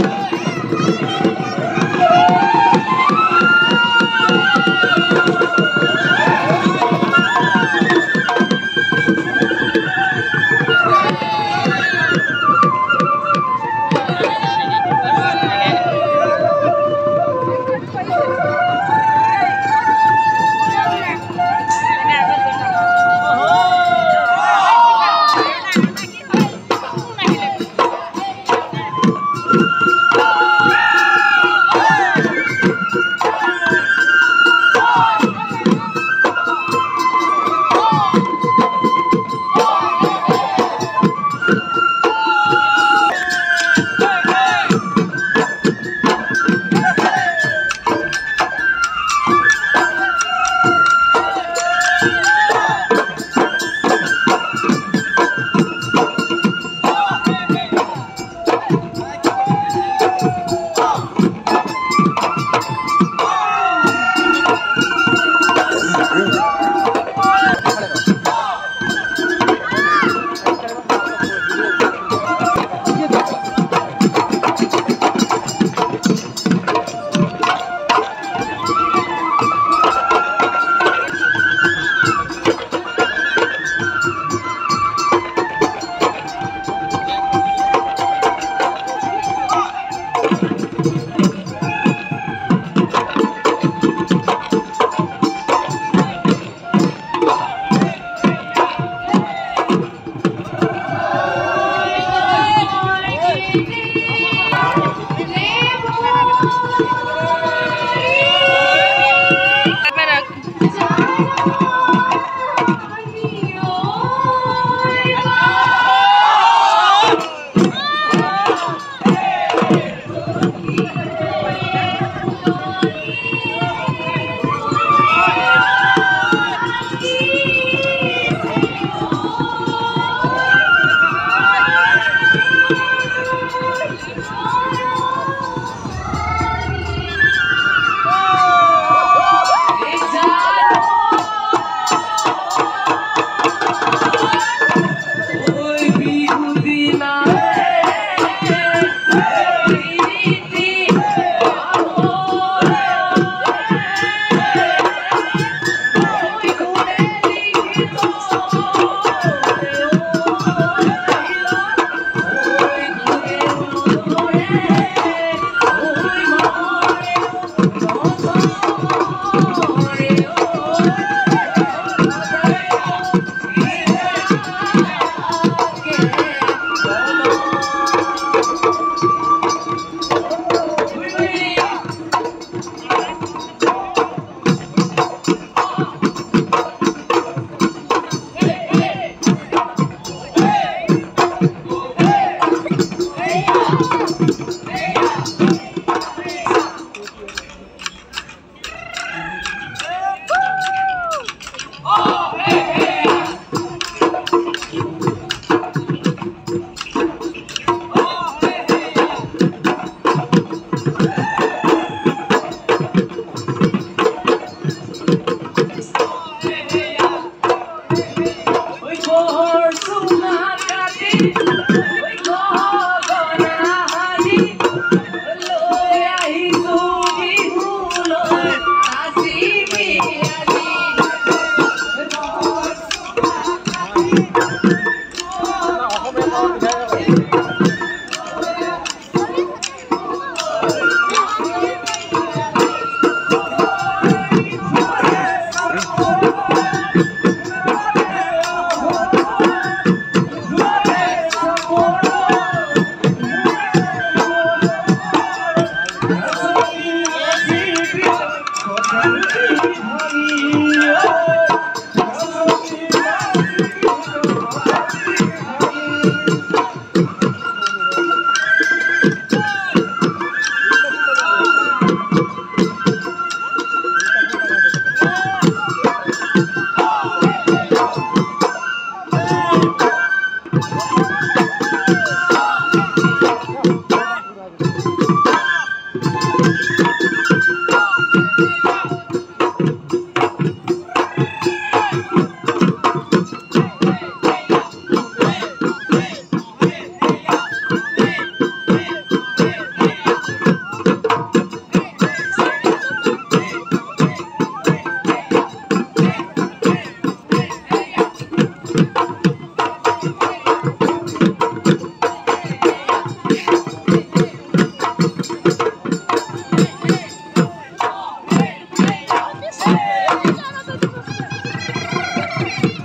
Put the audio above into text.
Yeah.